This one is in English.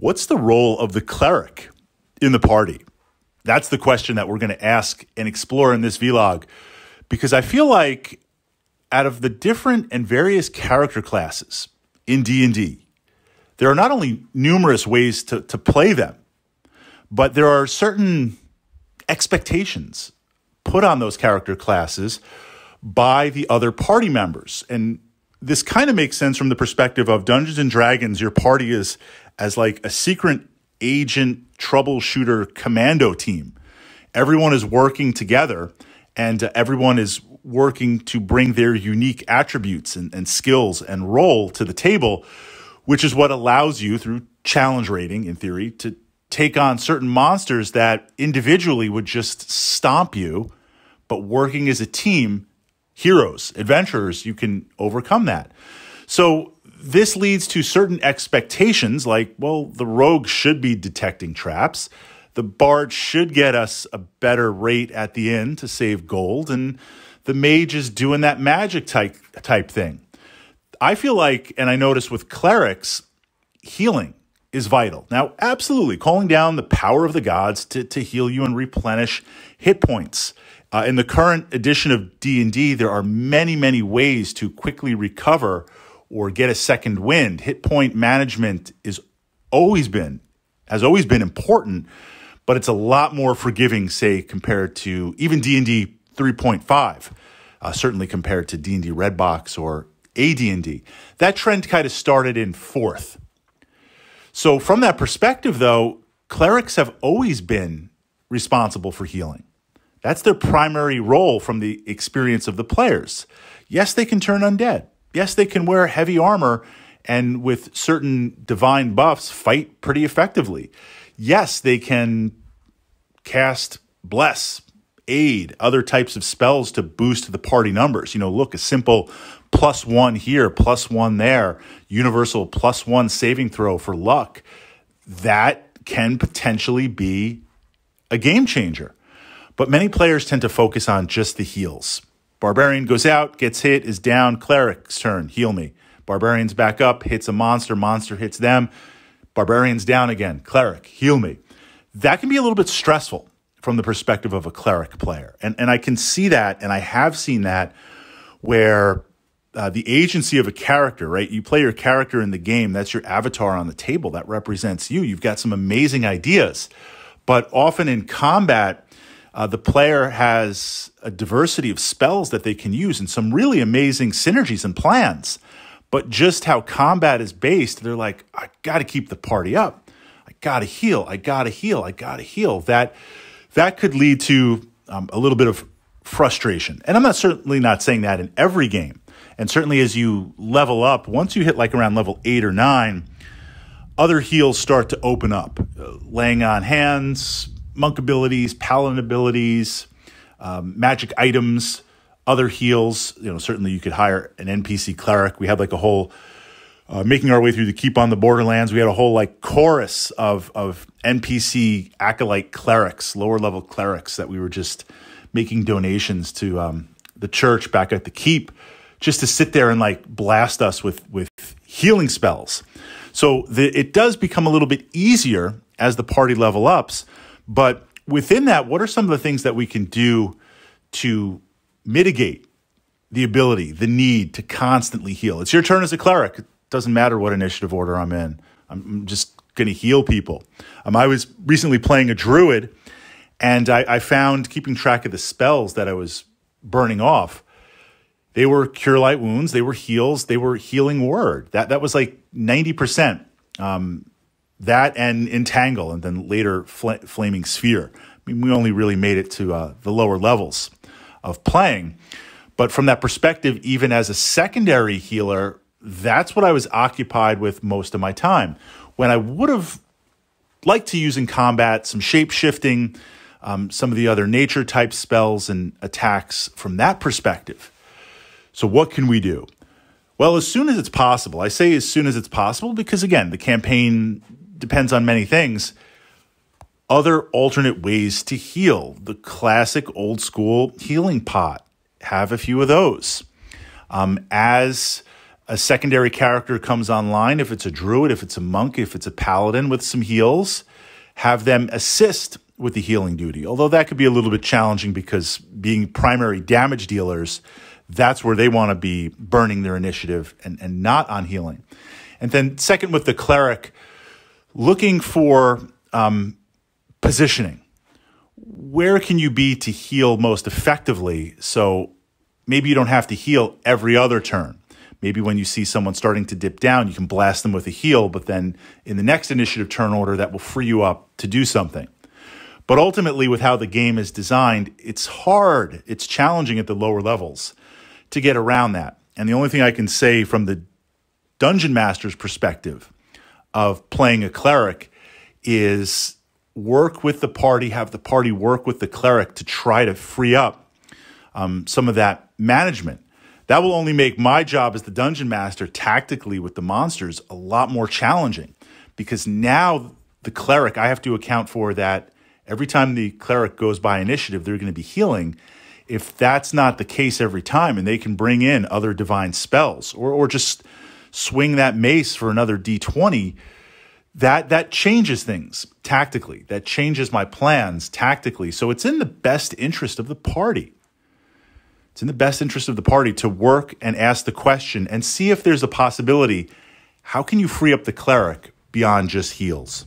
What's the role of the cleric in the party? That's the question that we're going to ask and explore in this vlog because I feel like out of the different and various character classes in D&D, there are not only numerous ways to, to play them, but there are certain expectations put on those character classes by the other party members. And this kind of makes sense from the perspective of Dungeons and Dragons. Your party is as like a secret agent troubleshooter commando team. Everyone is working together and uh, everyone is working to bring their unique attributes and, and skills and role to the table, which is what allows you through challenge rating, in theory, to take on certain monsters that individually would just stomp you, but working as a team, heroes, adventurers, you can overcome that. So this leads to certain expectations like, well, the rogue should be detecting traps. The bard should get us a better rate at the end to save gold. And the mage is doing that magic type, type thing. I feel like, and I notice with clerics, healing is vital. Now, absolutely, calling down the power of the gods to, to heal you and replenish hit points. Uh, in the current edition of D&D, there are many, many ways to quickly recover or get a second wind. Hit point management is always been has always been important, but it's a lot more forgiving, say, compared to even D&D 3.5, uh, certainly compared to D&D Redbox or AD&D. That trend kind of started in fourth. So from that perspective, though, clerics have always been responsible for healing. That's their primary role from the experience of the players. Yes, they can turn undead. Yes, they can wear heavy armor and with certain divine buffs fight pretty effectively. Yes, they can cast bless, aid, other types of spells to boost the party numbers. You know, look, a simple plus one here, plus one there, universal plus one saving throw for luck. That can potentially be a game changer. But many players tend to focus on just the heals. Barbarian goes out, gets hit, is down. Cleric's turn, heal me. Barbarian's back up, hits a monster, monster hits them. Barbarian's down again. Cleric, heal me. That can be a little bit stressful from the perspective of a cleric player. And, and I can see that, and I have seen that where uh, the agency of a character, right? You play your character in the game, that's your avatar on the table, that represents you. You've got some amazing ideas. But often in combat, uh, the player has a diversity of spells that they can use and some really amazing synergies and plans. But just how combat is based, they're like, I got to keep the party up. I got to heal. I got to heal. I got to heal. That that could lead to um, a little bit of frustration. And I'm not certainly not saying that in every game. And certainly as you level up, once you hit like around level eight or nine, other heals start to open up. Uh, laying on hands, monk abilities, paladin abilities, um, magic items, other heals. You know, certainly you could hire an NPC cleric. We had like a whole uh, making our way through the keep on the borderlands. We had a whole like chorus of of NPC acolyte clerics, lower level clerics that we were just making donations to um, the church back at the keep, just to sit there and like blast us with with healing spells. So the, it does become a little bit easier as the party level ups but within that, what are some of the things that we can do to mitigate the ability, the need to constantly heal? It's your turn as a cleric. It doesn't matter what initiative order I'm in. I'm just going to heal people. Um, I was recently playing a druid, and I, I found keeping track of the spells that I was burning off. They were cure light wounds. They were heals. They were healing word. That that was like ninety percent. Um, that and Entangle, and then later Fl- Flaming Sphere. I mean, we only really made it to uh, the lower levels of playing. But from that perspective, even as a secondary healer, that's what I was occupied with most of my time. When I would have liked to use in combat some shape shifting, um, some of the other nature type spells and attacks from that perspective. So, what can we do? Well, as soon as it's possible, I say as soon as it's possible because, again, the campaign depends on many things. Other alternate ways to heal. The classic old school healing pot. Have a few of those. Um, as a secondary character comes online, if it's a druid, if it's a monk, if it's a paladin with some heals, have them assist with the healing duty. Although that could be a little bit challenging because being primary damage dealers, that's where they want to be burning their initiative and, and not on healing. And then, second, with the cleric, looking for um, positioning. Where can you be to heal most effectively? So maybe you don't have to heal every other turn. Maybe when you see someone starting to dip down, you can blast them with a heal, but then in the next initiative turn order, that will free you up to do something. But ultimately, with how the game is designed, it's hard, it's challenging at the lower levels to get around that. And the only thing I can say from the dungeon master's perspective of playing a cleric is work with the party, have the party work with the cleric to try to free up um, some of that management. That will only make my job as the dungeon master tactically with the monsters a lot more challenging because now the cleric, I have to account for that every time the cleric goes by initiative, they're going to be healing. If that's not the case every time, and they can bring in other divine spells or, or just swing that mace for another d20, that that changes things tactically. That changes my plans tactically. So it's in the best interest of the party. It's in the best interest of the party to work and ask the question and see if there's a possibility. How can you free up the cleric beyond just heals?